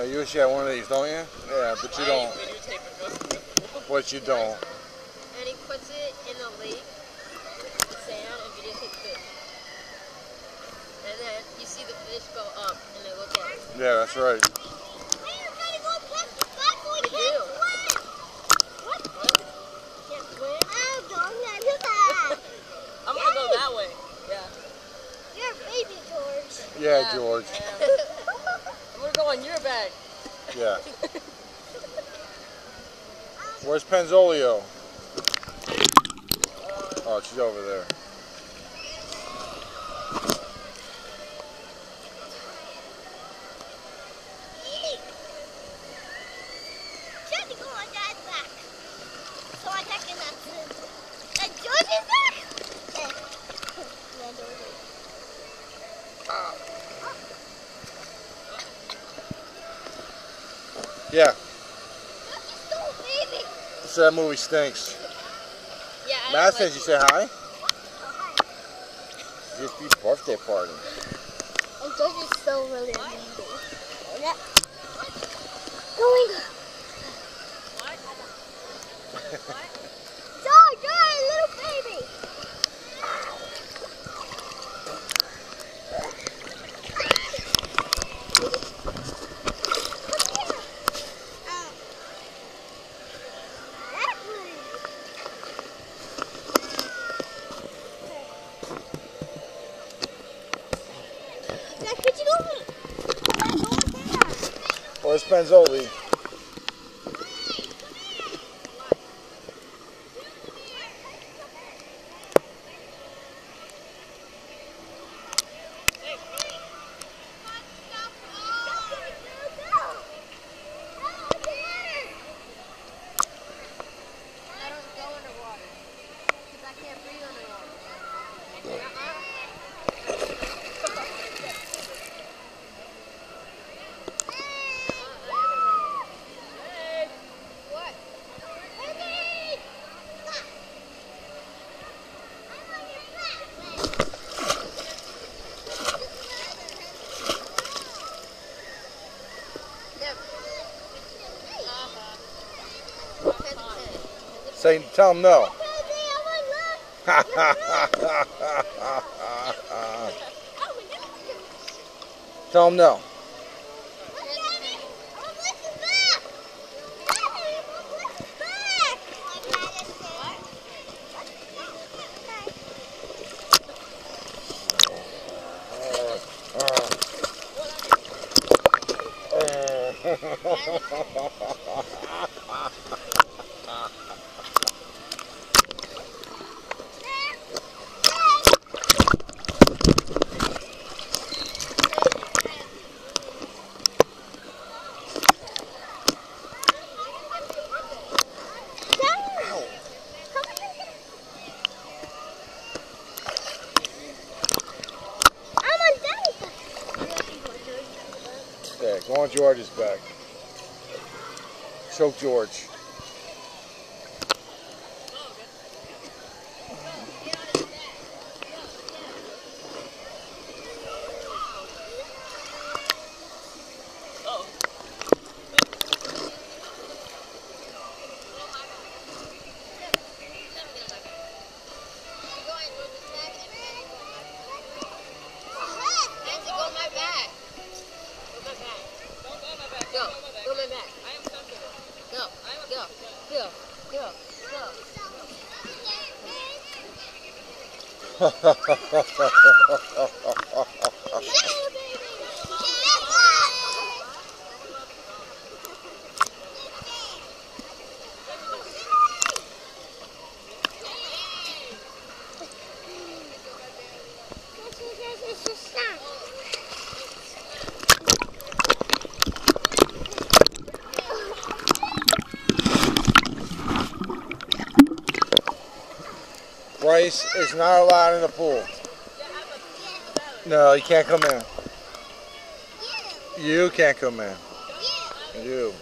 wish you had one of these, don't you? Yeah, but you don't. But you don't. And he puts it in the lake, the sand, and videotapes fish. And then you see the fish go up, and they look at it. Yeah, that's right. They do. What? Can't swim? I'm gonna go that way. Yeah. You're a baby, George. Yeah, George. Yeah. I'm gonna go on your back. Yeah. Where's Penzolio? Oh, she's over there. Trying to go on Dad's back. So I take him up to and George's back. Yeah. Yeah, George's. Yeah, a baby. so that movie stinks. Yeah. I don't Madison, like you say hi? Fifty birthday party. And George is still really amazing. Yeah. Going. George, you're a little baby. Come here. Um, that way. Dad, could you go Dad, go over there. Where's Penzoli? I don't go underwater. Because I can't breathe underwater. What? Say, tell him no. tell him no. Yeah, go on George's back. Choke George. yeah, yeah, yeah, yeah. Ha ha ha ha ha ha ha ha ha. Bryce is not allowed in the pool. No, you can't come in. You can't come in. You.